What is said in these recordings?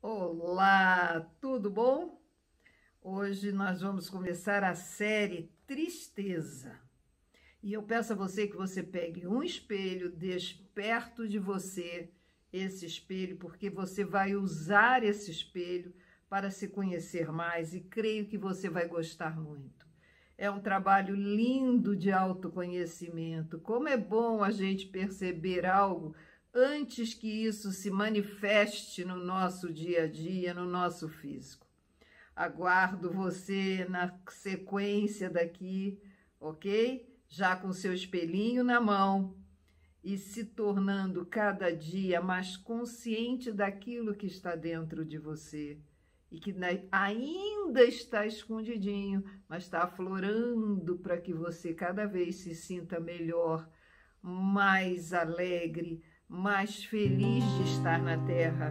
Olá, tudo bom? Hoje nós vamos começar a série Tristeza. E eu peço a você que você pegue um espelho, deixe perto de você esse espelho, porque você vai usar esse espelho para se conhecer mais e creio que você vai gostar muito. É um trabalho lindo de autoconhecimento. Como é bom a gente perceber algo antes que isso se manifeste no nosso dia a dia, no nosso físico. Aguardo você na sequência daqui, ok? Já com seu espelhinho na mão e se tornando cada dia mais consciente daquilo que está dentro de você e que ainda está escondidinho, mas está aflorando para que você cada vez se sinta melhor, mais alegre, mais feliz de estar na Terra.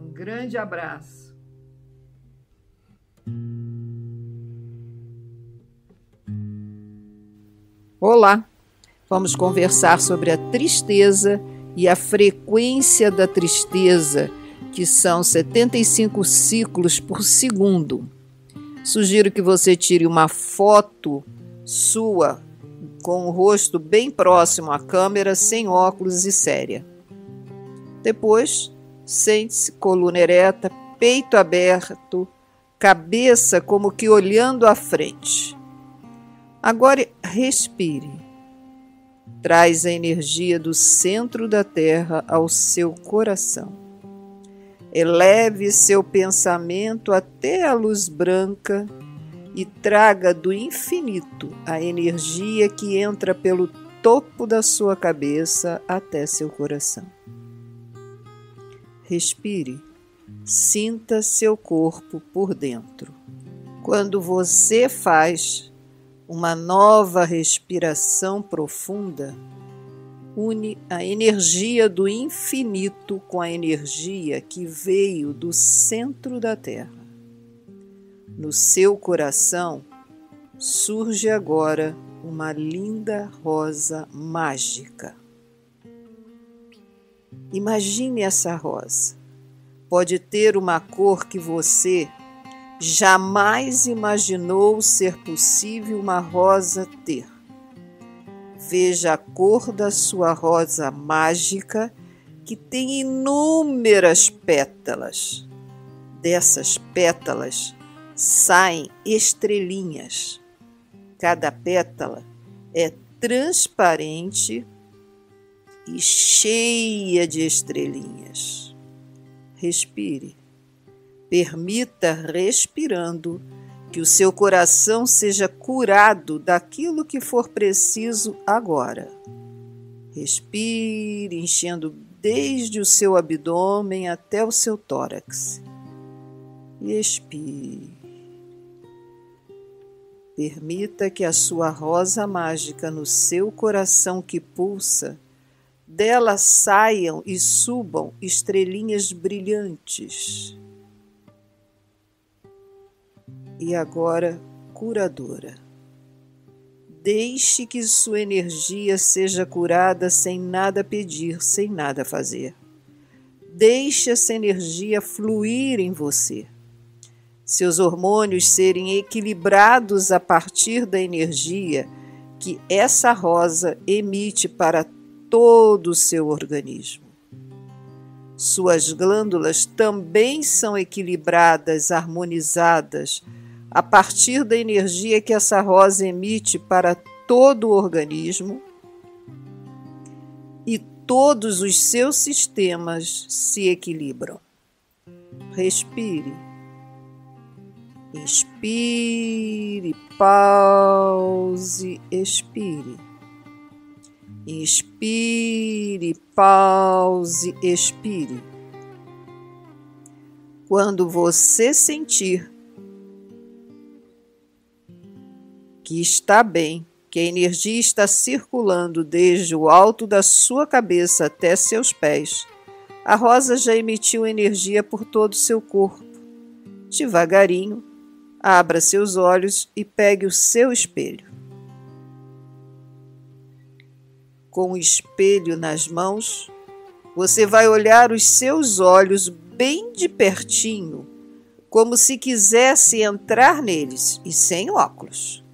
Um grande abraço. Olá, vamos conversar sobre a tristeza e a frequência da tristeza, que são 75 ciclos por segundo. Sugiro que você tire uma foto sua com o rosto bem próximo à câmera, sem óculos e séria. Depois, sente-se coluna ereta, peito aberto, cabeça como que olhando à frente. Agora respire. Traz a energia do centro da Terra ao seu coração. Eleve seu pensamento até a luz branca e traga do infinito a energia que entra pelo topo da sua cabeça até seu coração. Respire, sinta seu corpo por dentro. Quando você faz uma nova respiração profunda, une a energia do infinito com a energia que veio do centro da Terra no seu coração surge agora uma linda rosa mágica. Imagine essa rosa. Pode ter uma cor que você jamais imaginou ser possível uma rosa ter. Veja a cor da sua rosa mágica que tem inúmeras pétalas. Dessas pétalas, saem estrelinhas. Cada pétala é transparente e cheia de estrelinhas. Respire. Permita, respirando, que o seu coração seja curado daquilo que for preciso agora. Respire, enchendo desde o seu abdômen até o seu tórax. E expire. Permita que a sua rosa mágica no seu coração que pulsa, dela saiam e subam estrelinhas brilhantes. E agora, curadora. Deixe que sua energia seja curada sem nada pedir, sem nada fazer. Deixe essa energia fluir em você seus hormônios serem equilibrados a partir da energia que essa rosa emite para todo o seu organismo. Suas glândulas também são equilibradas, harmonizadas, a partir da energia que essa rosa emite para todo o organismo e todos os seus sistemas se equilibram. Respire Inspire, pause, expire. Inspire, pause, expire. Quando você sentir que está bem, que a energia está circulando desde o alto da sua cabeça até seus pés, a rosa já emitiu energia por todo o seu corpo. Devagarinho, Abra seus olhos e pegue o seu espelho. Com o espelho nas mãos, Você vai olhar os seus olhos bem de pertinho, como se quisesse entrar neles e sem óculos.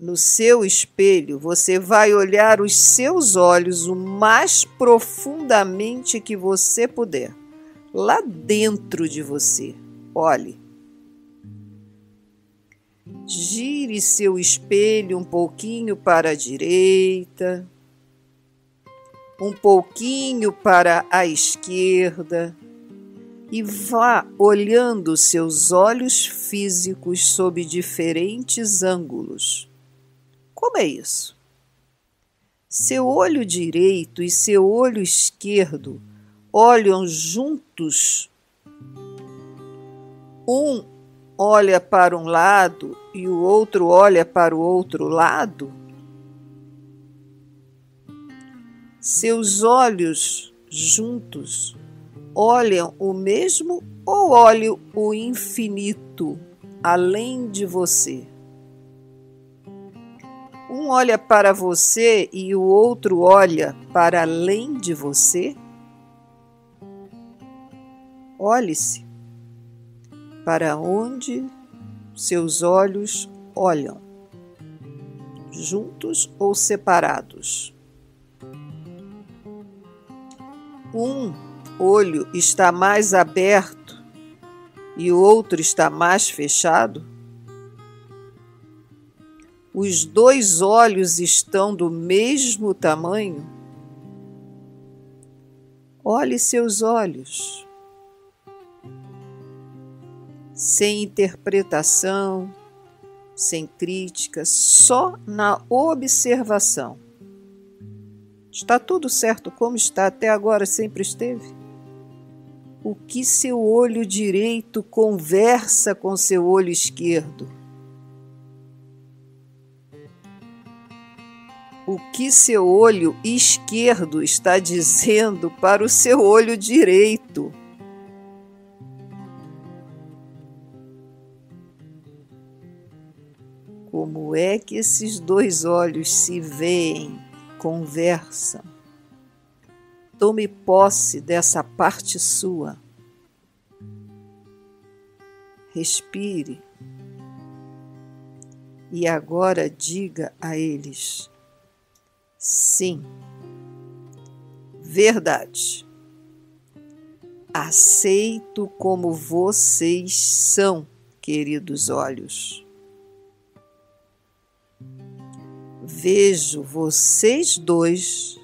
No seu espelho, você vai olhar os seus olhos o mais profundamente que você puder, lá dentro de você. Olhe. Gire seu espelho um pouquinho para a direita, um pouquinho para a esquerda e vá olhando seus olhos físicos sob diferentes ângulos. Como é isso? Seu olho direito e seu olho esquerdo olham juntos. Um olha para um lado e o outro olha para o outro lado? Seus olhos juntos olham o mesmo ou olham o infinito além de você? Um olha para você e o outro olha para além de você? Olhe-se para onde seus olhos olham, juntos ou separados. Um olho está mais aberto e o outro está mais fechado? Os dois olhos estão do mesmo tamanho? Olhe seus olhos. Sem interpretação, sem crítica, só na observação. Está tudo certo como está até agora sempre esteve? O que seu olho direito conversa com seu olho esquerdo? o que seu olho esquerdo está dizendo para o seu olho direito. É que esses dois olhos se veem, conversam? Tome posse dessa parte sua. Respire. E agora diga a eles: Sim. Verdade. Aceito como vocês são, queridos olhos. Vejo vocês dois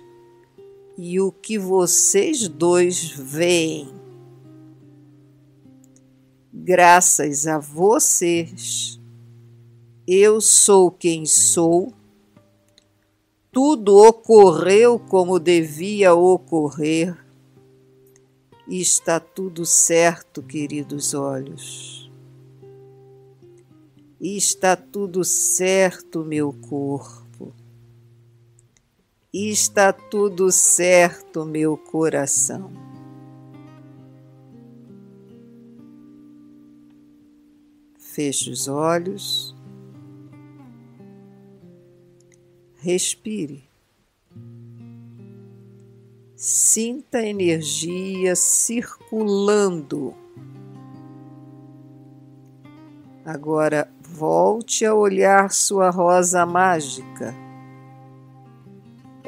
e o que vocês dois veem. Graças a vocês, eu sou quem sou tudo ocorreu como devia ocorrer. E está tudo certo, queridos olhos. Está tudo certo, meu corpo. Está tudo certo, meu coração. Feche os olhos Respire. Sinta a energia circulando. Agora volte a olhar sua rosa mágica.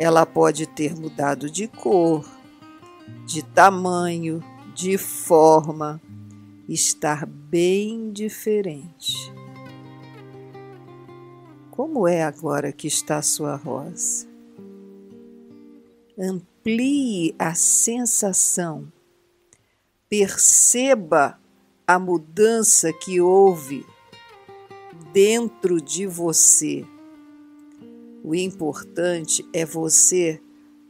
Ela pode ter mudado de cor, de tamanho, de forma, estar bem diferente. Como é agora que está a sua rosa? Amplie a sensação. Perceba a mudança que houve dentro de você. O importante é você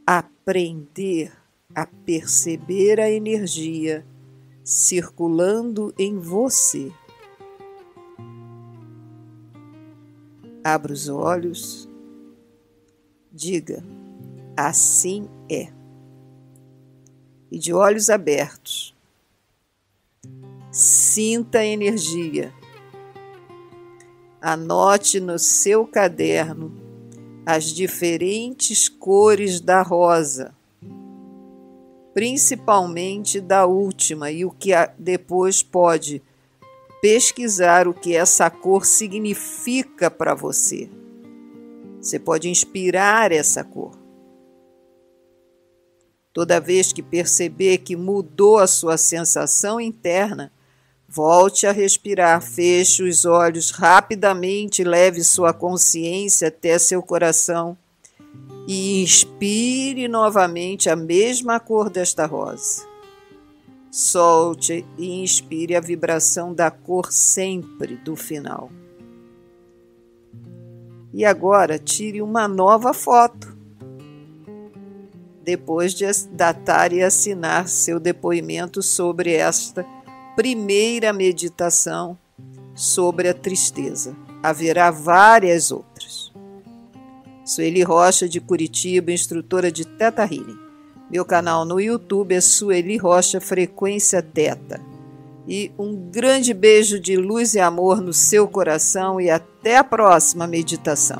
aprender a perceber a energia circulando em você. Abra os olhos, diga: assim é. E de olhos abertos, sinta a energia. Anote no seu caderno as diferentes cores da rosa. principalmente da última, e o que depois pode pesquisar o que essa cor significa para você. Você pode inspirar essa cor. Toda vez que perceber que mudou a sua sensação interna, volte a respirar, feche os olhos rapidamente, leve sua consciência até seu coração e inspire novamente a mesma cor desta rosa. Solte e inspire a vibração da cor sempre do final. E agora tire uma nova foto. Depois de datar e assinar seu depoimento sobre esta primeira meditação sobre a tristeza. Haverá várias outras. Sueli Rocha de Curitiba, instrutora de Teta Healing. Meu canal no YouTube é Sueli Rocha Frequência Teta. E um grande beijo de luz e amor no seu coração e até a próxima meditação.